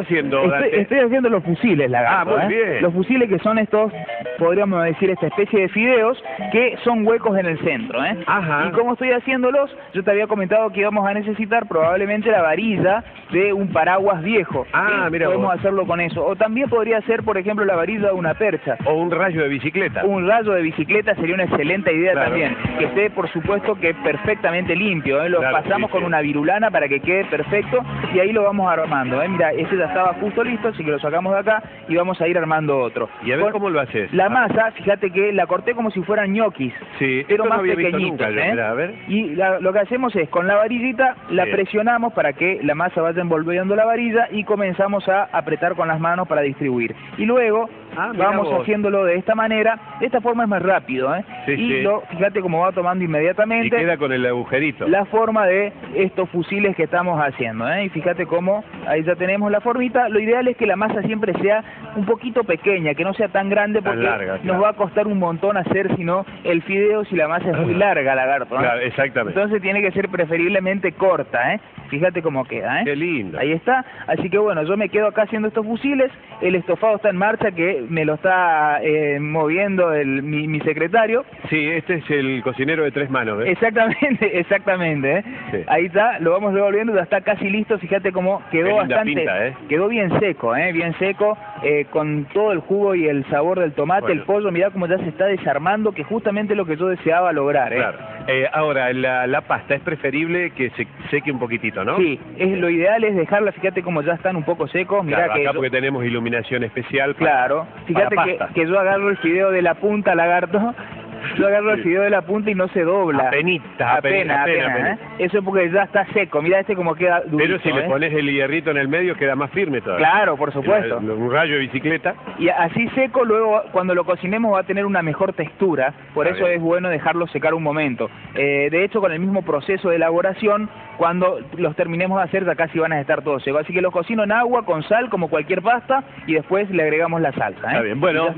haciendo, Estoy, estoy haciendo los fusiles, lagarto. Ah, muy ¿eh? bien. Los fusiles que son estos, podríamos decir, esta especie de fideos que son huecos en el centro. ¿eh? Ajá. Y como estoy haciéndolos, yo te había comentado que íbamos a necesitar probablemente la varilla de un paraguas viejo. Ah, mira Podemos vos. hacerlo con eso. O también podría ser, por ejemplo, la varilla de una percha. O un rayo de bicicleta. Un rayo de bicicleta sería una excelente idea Claro. también. Que esté, por supuesto, que perfectamente limpio. ¿eh? Lo Claro, pasamos sí, con sí. una virulana para que quede perfecto y ahí lo vamos armando. ¿eh? Mira, este ya estaba justo listo, así que lo sacamos de acá y vamos a ir armando otro. Y a ver Con cómo lo haces. La Ah, masa, fíjate que la corté como si fueran ñoquis. Sí, pero no más visto pequeñitos, ¿eh? Y la- lo que hacemos es, con la varillita, la presionamos para que la masa vaya envolviendo la varilla y comenzamos a apretar con las manos para distribuir. Y luego Ah, vamos vos. haciéndolo de esta manera. De esta forma es más rápido, ¿eh? Sí, y sí. Lo, fíjate cómo va tomando Y inmediatamente queda con el agujerito. la forma de estos fusiles que estamos haciendo, ¿eh? Y fíjate cómo ahí ya tenemos la formita. Lo ideal es que la masa siempre sea un poquito pequeña, que no sea tan grande Tan porque nos va a costar un montón hacer, sino el fideo si la masa es muy larga, lagarto. ¿eh? Claro, exactamente. Entonces tiene que ser preferiblemente corta, ¿eh? Fíjate cómo queda, ¿eh? Qué lindo. Ahí está. Así que bueno, yo me quedo acá haciendo estos fusiles. El estofado está en marcha, que me lo está eh, moviendo el, mi, mi secretario. Sí, este es el cocinero de tres manos. Exactamente, exactamente. ¿eh? Sí. Ahí está, lo vamos revolviendo, ya está casi listo. Fíjate cómo quedó bastante, pinta, ¿eh? quedó bien seco, ¿eh? bien seco, eh, con todo el jugo y el sabor del tomate, Bueno. el pollo. Mirá cómo ya se está desarmando, que justamente es lo que yo deseaba lograr. ¿eh? Claro. Eh, ahora, la, la pasta es preferible que se seque un poquitito, ¿no? Sí, es, lo ideal es dejarla, fíjate cómo ya están un poco secos. Mirá Claro, que acá yo- porque tenemos iluminación especial. para- Claro, fíjate para que, que yo agarro el fideo de la punta, lagarto, yo agarro el fideo de la punta y no se dobla. Apenita, apenas, apenas, apenas, apenas. ¿eh? Eso es porque ya está seco, mira este como queda durito, Pero si le ¿eh? pones el hierrito en el medio queda más firme todavía. Claro, por supuesto. Un rayo de bicicleta. Y así seco, luego cuando lo cocinemos va a tener una mejor textura, por eso bien. es bueno dejarlo secar un momento. Eh, de hecho, con el mismo proceso de elaboración, cuando los terminemos de hacer ya casi van a estar todos secos. Así que los cocino en agua, con sal, como cualquier pasta, y después le agregamos la salsa. ¿eh? Está bien. Bueno,